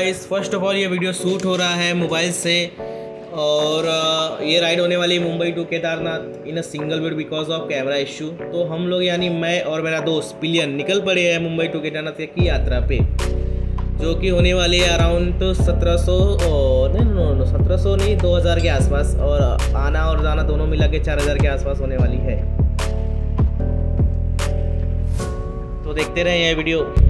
Guys first of all ये video shoot हो रहा है मोबाइल से और ये राइड होने वाली Mumbai to Kedarnath in a single vid because of camera issue तो हम लोग यानी मैं और मेरा दोस्त पिलियन निकल पड़े हैं मुंबई टू केदारनाथ की यात्रा पे, जो कि होने वाली है अराउंड सत्रह सौ नहीं नो नो सत्रह सौ नहीं, दो हज़ार के आसपास और आना और जाना दोनों मिला के चार हज़ार के आसपास होने वाली है। तो देखते रहे ये वीडियो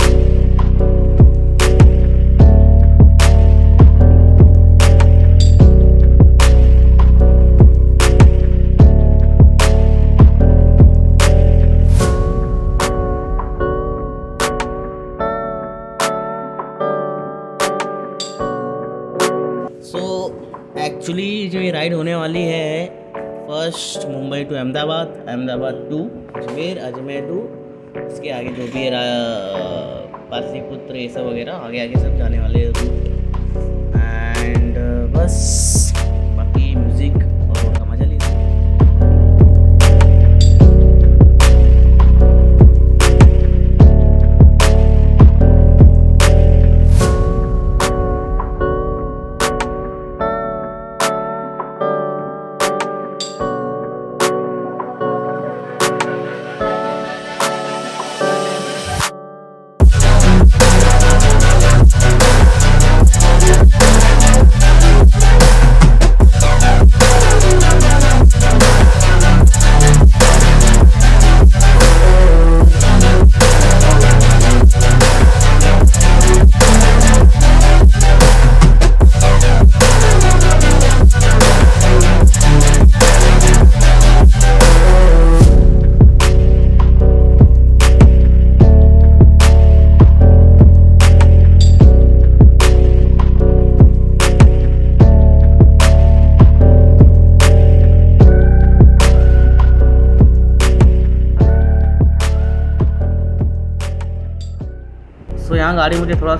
एक्चुअली जो ये राइड होने वाली है first Mumbai to Ahmedabad Ahmedabad to Ajmer Ajmer to इसके आगे जो भी पाटलिपुत्र ये सब वगैरह, आगे आगे सब जाने वाले एंड बस, बाकी म्यूज़िक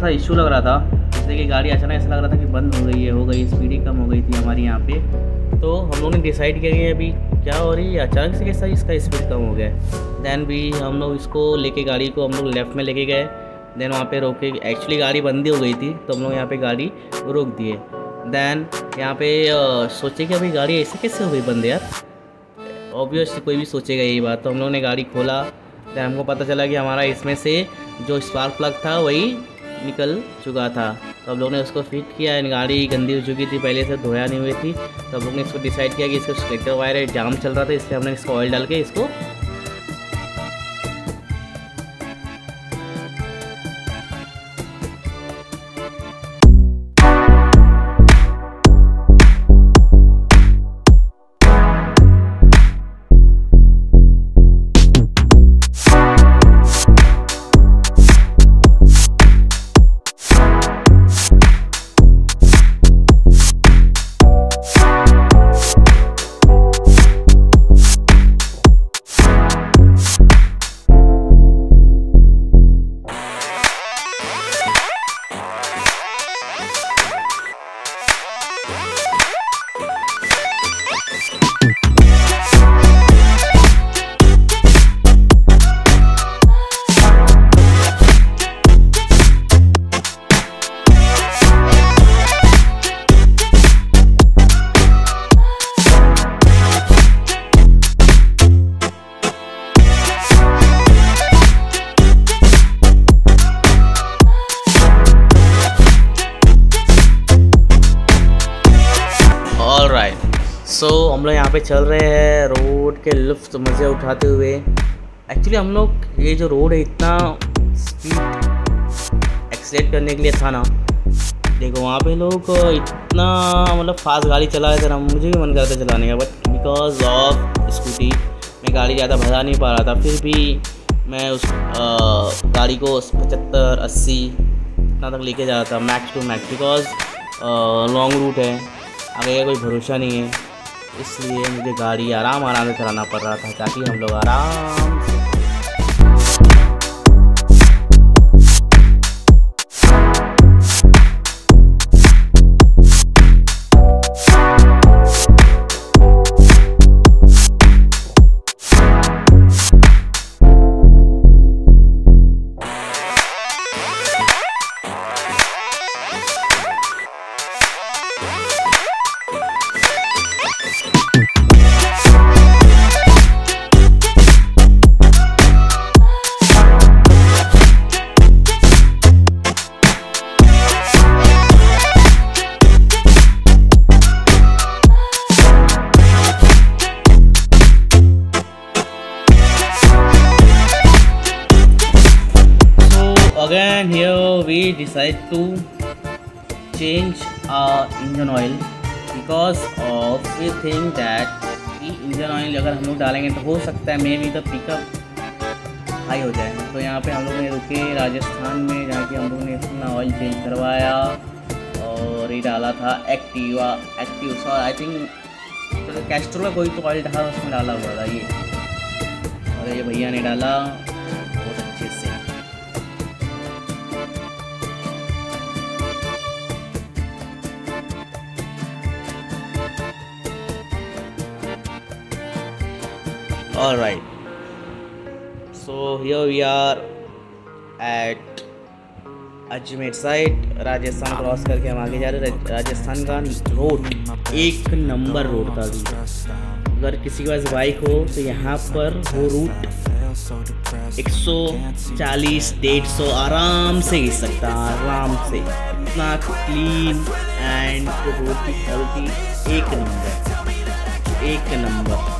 सा इशू लग रहा था। इसलिए कि गाड़ी अचानक ऐसा लग रहा था कि बंद हो गई है, हो गई स्पीड ही कम हो गई थी हमारी यहाँ पे। तो हम लोग ने डिसाइड किया कि अभी क्या हो रही है? अचानक से कैसा इसका स्पीड कम हो गया देन भी हम लोग इसको लेके गाड़ी को हम लोग लेफ़्ट में लेके गए। देन वहाँ पे रोके एक्चुअली गाड़ी बंद ही हो गई थी तो हम लोग यहाँ पे गाड़ी रोक दिए। देन यहाँ पे सोचे कि अभी गाड़ी ऐसे कैसे हो गई बंद यार? ऑब्वियसली कोई भी सोचेगा यही बात। तो हम लोगों ने गाड़ी खोला। फिर हमको पता चला कि हमारा इसमें से जो स्पार्क प्लग था, वही निकल चुका था। तो हम लोग ने उसको फिट किया गाड़ी गंदी हो चुकी थी, पहले से धोया नहीं हुई थी। तो हम लोग ने इसको डिसाइड किया कि इसका स्ट्रेक्टर वायर जाम चल रहा था, इसलिए हमने इसको ऑयल डाल के इसको यहाँ पे चल रहे हैं रोड के लुफ्त मज़े उठाते हुए। एक्चुअली हम लोग ये जो रोड है इतना स्पीड एक्सलेट करने के लिए था ना। देखो वहाँ पे लोग इतना मतलब फास्ट गाड़ी चला रहे थे ना मुझे भी मन करता चलाने का बट बिकॉज़ ऑफ़ स्कूटी मैं गाड़ी ज़्यादा भगा नहीं पा रहा था। फिर भी मैं उस अ, गाड़ी को पचहत्तर अस्सी इतना तक लेके जा रहा था max to max because long route है। आगे का कोई भरोसा नहीं है इसलिए मुझे गाड़ी आराम आराम से चलाना पड़ रहा था ताकि हम लोग आराम again, here we decide to change our engine oil because of we think that engine oil अगर हम लोग डालेंगे तो हो सकता है may be the pickup high हो जाए। तो यहाँ पे हम लोग ने रुके राजस्थान में, जहाँ कि हम लोग ने अपना ऑयल चेंज करवाया और ये डाला था Activa active so I think तो कैस्ट्रोल का कोई तो ऑयल डाला उसमें डाला हुआ था ये। और ये भैया ने डाला। All right. So, here we are at Ajmer side Rajasthan cross करके हम आगे जा रहे राजस्थान का रोड एक नंबर रोड था अभी। अगर किसी के पास बाइक हो तो यहाँ पर वो रूट 140 डेढ़ सौ आराम से घिस सकता आराम से। इतना क्लीन एंड रोड की क्वालिटी एक नंबर एक number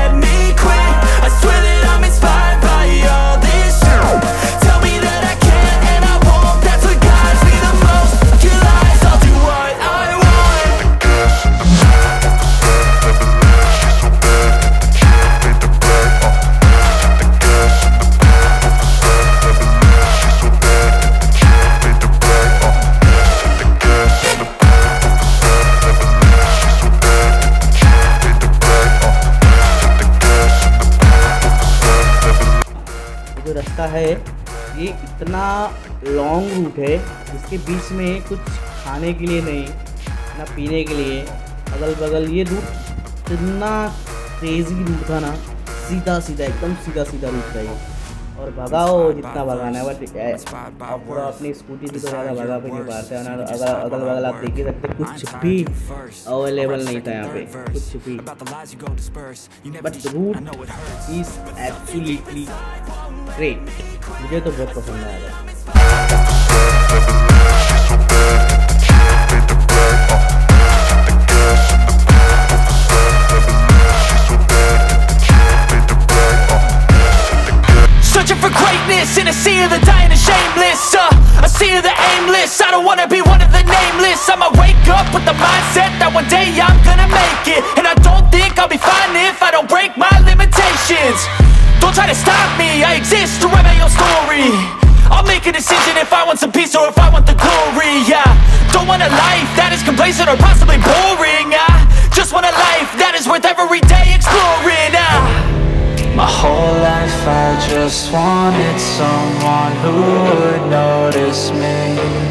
है। ये इतना लॉन्ग रूट है जिसके बीच में कुछ खाने के लिए नहीं, ना पीने के लिए। अगल बगल ये रूट इतना तेज़ी रूट था ना सीधा सीधा एकदम सीधा सीधा रूट था ये। और भगाओ जितना भगाना है बट पूरा अपनी स्कूटी भी तो ज़्यादा भगा भी नहीं पाते हैं अगर अगल बगल आप देख ही सकते कुछ भी अवेलेबल नहीं था यहाँ पे कुछ भी। But route is absolutely great मुझे तो बहुत पसंद आया day I'm gonna make it. And I don't think I'll be fine if I don't break my limitations. Don't try to stop me, I exist to write my own story. I'll make a decision if I want some peace or if I want the glory, yeah. Don't want a life that is complacent or possibly boring, I just want a life that is worth every day exploring, ah My whole life I just wanted someone who would notice me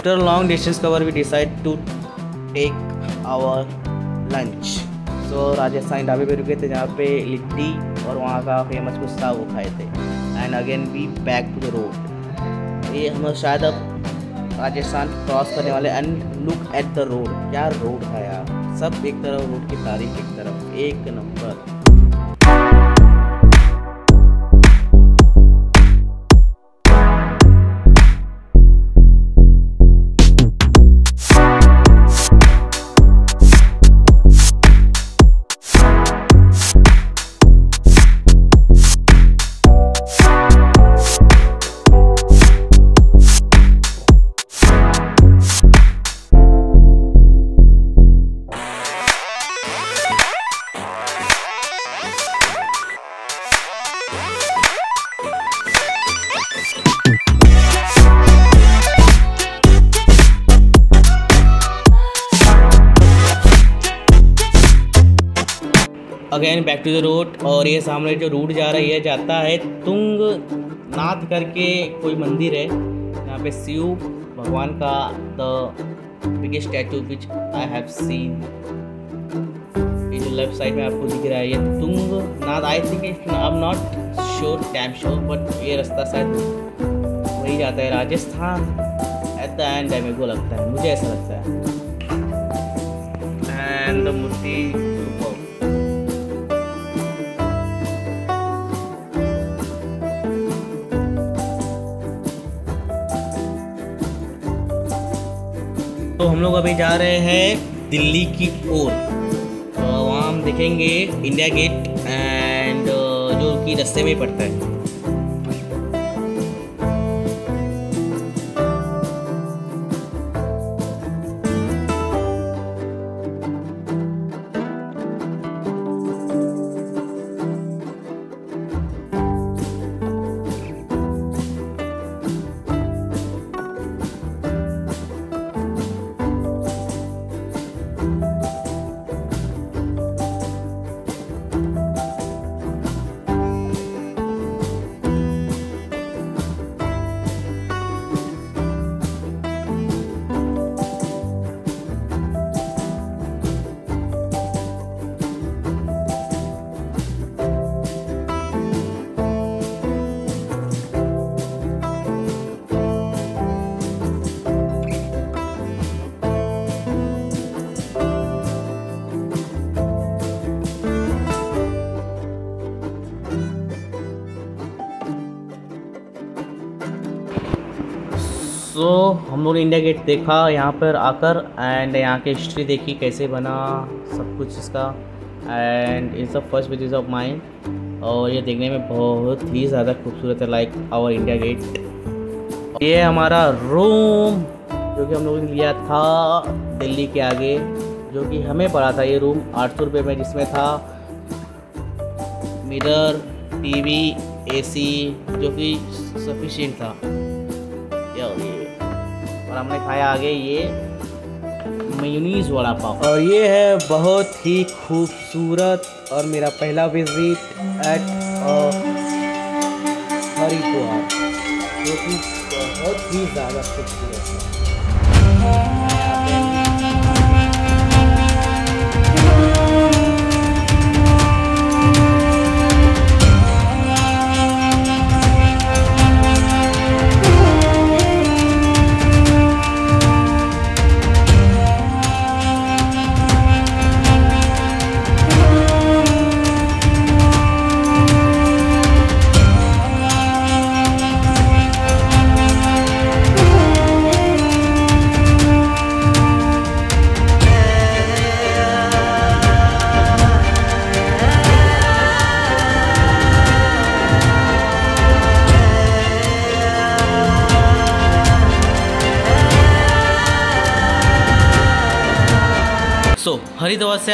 After long distance cover, we decide to take our lunch. So Rajasthani ढाबे पे रुके थे जहाँ पे लिट्टी और वहाँ का famous था वो खाए थे। And again we back to the road ये हम शायद अब राजस्थान क्रॉस करने वाले। And look at the road क्या रोड था यार? सब एक तरफ़ रोड की तारीफ़ एक तरफ़ एक number again back to the road और ये सामने जो रूट जा रही है जाता है तुंग नाथ करके कोई मंदिर है। यहाँ पे शिव भगवान का the biggest statue which I have seen ये जो लेफ़्ट साइड में आपको दिख रहा है, ये Tungnath I think I am not sure damn sure but ये रास्ता शायद वही जाता है, राजस्थान। एट द एंड मेरे को लगता है, मुझे ऐसा लगता है। एंड द मूर्ति तो हम लोग अभी जा रहे हैं दिल्ली की ओर। तो वहाँ हम देखेंगे इंडिया गेट एंड जो कि रस्ते में पड़ता है। हम लोग ने इंडिया गेट देखा, यहाँ पर आकर एंड यहाँ की हिस्ट्री देखी, कैसे बना, सब कुछ इसका एंड इन सब फ़र्स्ट विज़िट ऑफ़ माइंड और ये देखने में बहुत ही ज़्यादा खूबसूरत है लाइक आवर इंडिया गेट ये हमारा रूम जो कि हम लोगों ने लिया था दिल्ली के आगे, जो कि हमें पड़ा था ये रूम आठ सौ रुपये में जिसमें था मिरर टीवी एसी जो कि सफिशिएंट था। हमने खाया आगे ये मयूनीस वड़ा पाव। और ये है बहुत ही खूबसूरत और मेरा पहला विज़िट एट हरिद्वार, जो कि बहुत ही ज़्यादा खूबसूरत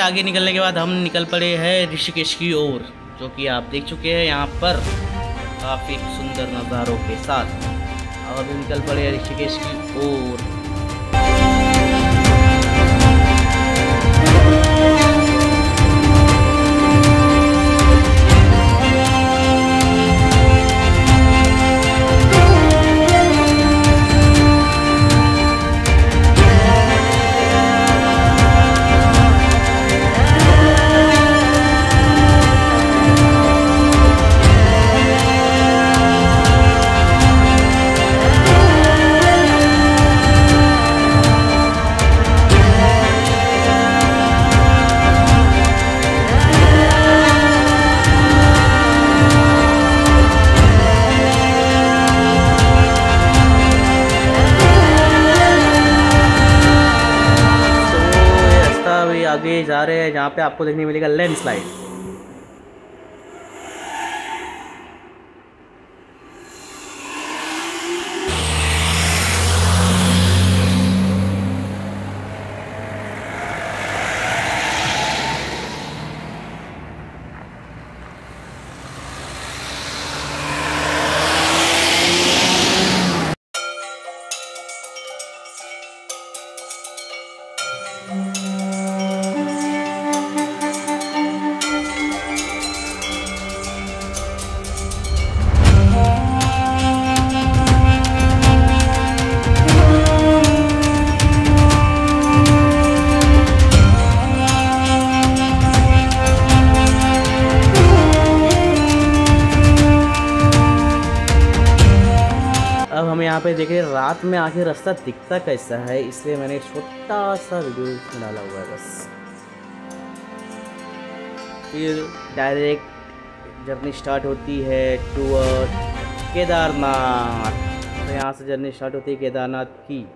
आगे निकलने के बाद हम निकल पड़े हैं ऋषिकेश की ओर, जो कि आप देख चुके हैं यहाँ पर काफ़ी सुंदर नज़ारों के साथ। और निकल पड़े हैं ऋषिकेश की ओर। जा रहे हैं जहाँ पे आपको देखने मिलेगा लैंडस्लाइड। यहाँ पे देखिए, रात में आके रास्ता दिखता कैसा है, इसलिए मैंने छोटा सा वीडियो डाला हुआ है बस। फिर डायरेक्ट जर्नी स्टार्ट होती है टूअर केदारनाथ। तो यहाँ से जर्नी स्टार्ट होती है केदारनाथ की।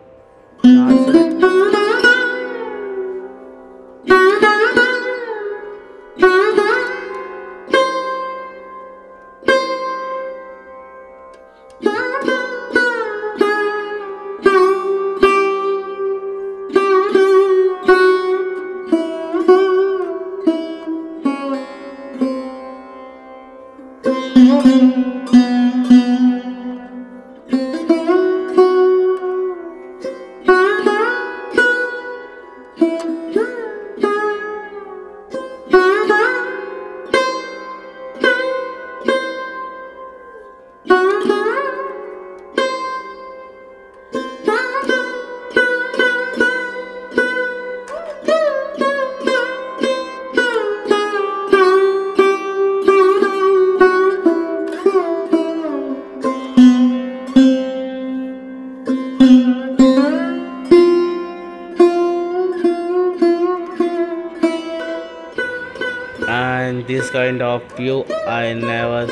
Kind of view I never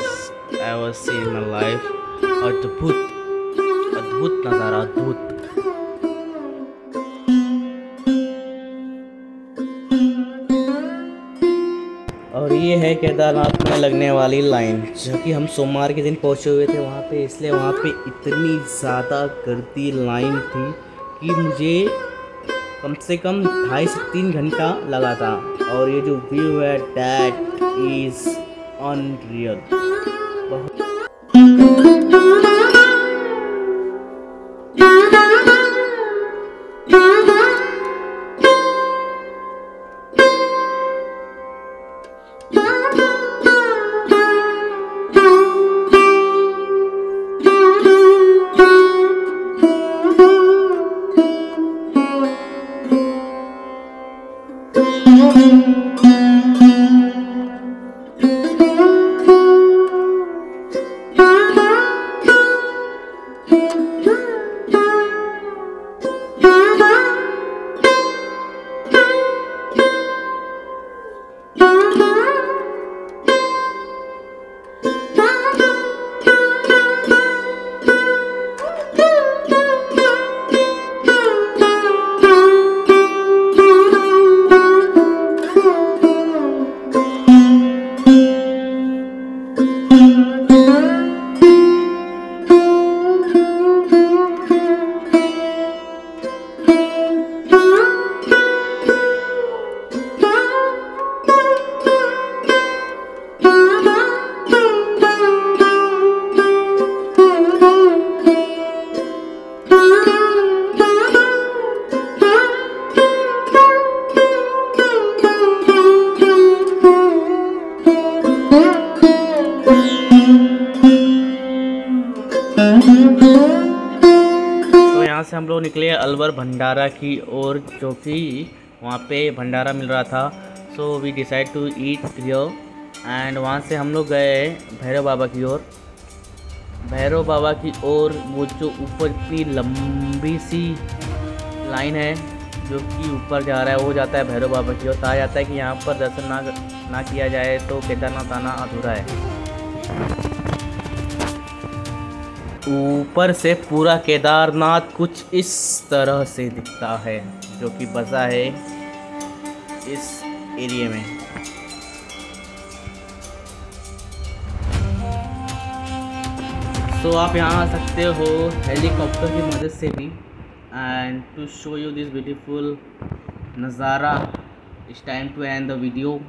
ever seen in my life. अद्भुत अद्भुत नज़ारा, अद्भुत। और ये है केदारनाथ में लगने वाली लाइन, जो कि हम सोमवार के दिन पहुँचे हुए थे वहाँ पे, इसलिए वहाँ पे इतनी ज़्यादा गर्दी लाइन थी कि मुझे कम से कम ढाई से तीन घंटा लगा था। और ये जो व्यू है डैट इज़ अनरियल बहुत अलवर भंडारा की ओर, जो कि वहाँ पे भंडारा मिल रहा था। So we decide to eat here and वहाँ से हम लोग गए भैरव बाबा की ओर। भैरव बाबा की ओर, वो जो ऊपर इतनी लंबी सी लाइन है, जो कि ऊपर जा रहा है, वो जाता है भैरव बाबा की ओर। कहा जाता है कि यहाँ पर दर्शन ना ना किया जाए तो केदारनाथ आना अधूरा है। ऊपर से पूरा केदारनाथ कुछ इस तरह से दिखता है, जो कि बसा है इस एरिया में। तो आप यहाँ आ सकते हो हेलीकॉप्टर की मदद से भी। And to show you this beautiful नज़ारा it's time to end the video